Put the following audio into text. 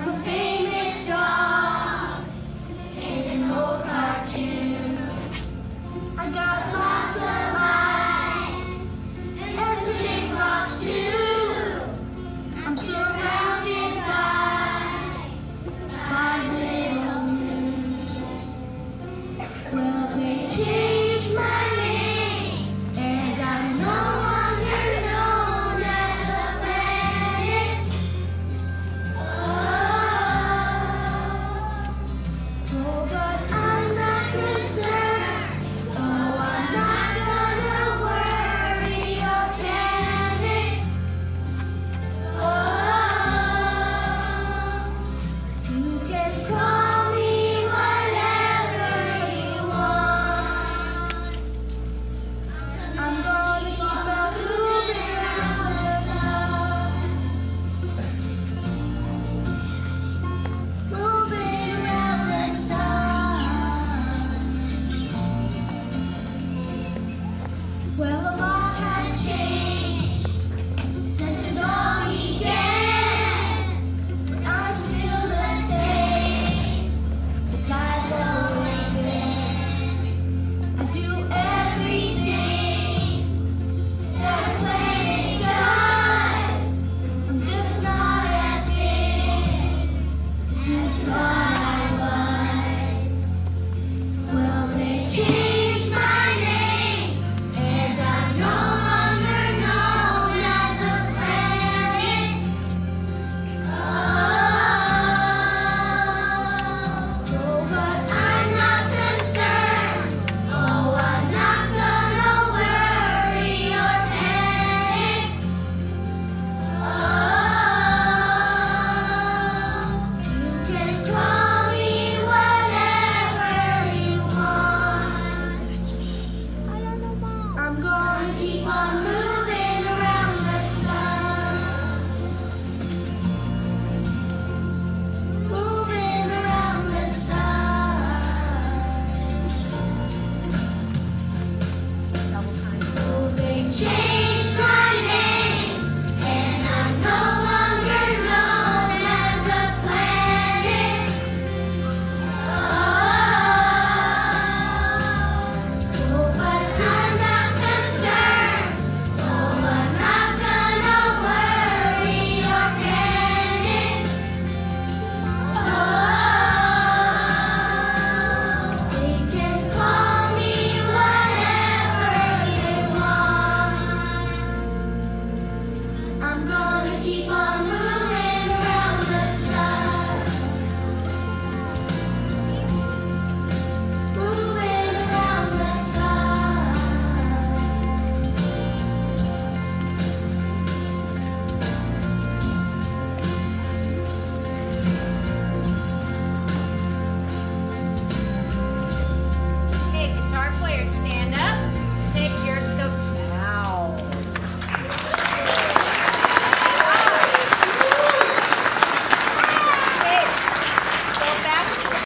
field. keep on moving.